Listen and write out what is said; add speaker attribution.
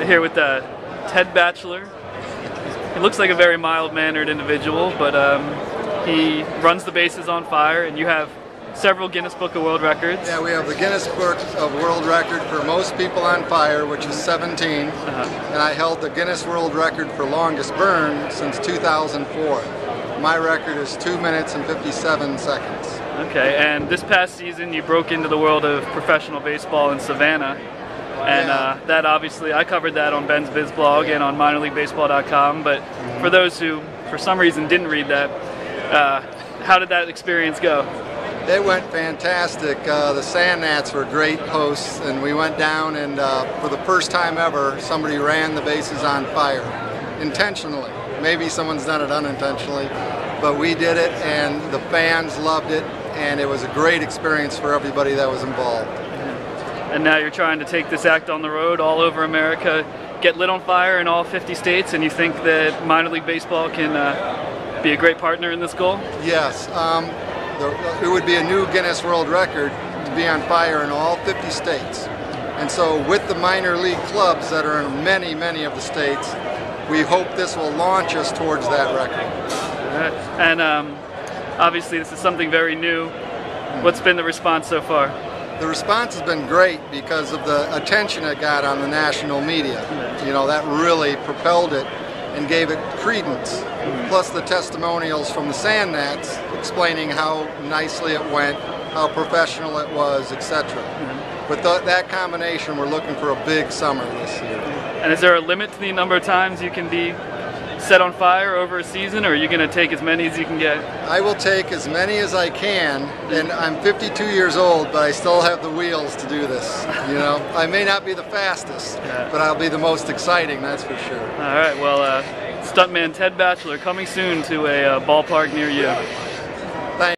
Speaker 1: Uh, here with uh, Ted Batchelor. He looks like a very mild-mannered individual, but um, he runs the bases on fire, and you have several Guinness Book of World Records.
Speaker 2: Yeah, we have the Guinness Book of World Record for most people on fire, which is 17,
Speaker 1: Uh-huh.
Speaker 2: and I held the Guinness World Record for longest burn since 2004. My record is 2 minutes and 57 seconds.
Speaker 1: Okay, and this past season you broke into the world of professional baseball in Savannah. And uh, that obviously, I covered that on Ben's Biz blog and on minorleaguebaseball.com. But for those who, for some reason, didn't read that, uh, how did that experience go?
Speaker 2: It went fantastic. Uh, the Sand Gnats were great hosts, and we went down and uh, for the first time ever, somebody ran the bases on fire intentionally. Maybe someone's done it unintentionally, but we did it, and the fans loved it, and it was a great experience for everybody that was involved.
Speaker 1: And now you're trying to take this act on the road all over America, get lit on fire in all 50 states, and you think that minor league baseball can uh, be a great partner in this goal?
Speaker 2: Yes, um, the, it would be a new Guinness World Record to be on fire in all 50 states. And so, with the minor league clubs that are in many, many of the states, we hope this will launch us towards that record.
Speaker 1: Uh, And um, obviously, this is something very new. What's been the response so far?
Speaker 2: The response has been great because of the attention it got on the national media. You know, that really propelled it and gave it credence. Plus the testimonials from the Sand Gnats explaining how nicely it went, how professional it was, etc. But th- that combination, we're looking for a big summer this year.
Speaker 1: And is there a limit to the number of times you can be set on fire over a season, or are you going to take as many as you can get?
Speaker 2: I will take as many as I can, and I'm 52 years old, but I still have the wheels to do this. You know, I may not be the fastest,
Speaker 1: Yeah.
Speaker 2: but I'll be the most exciting, that's for sure.
Speaker 1: All right, well, uh, stuntman Ted Batchelor coming soon to a uh, ballpark near you.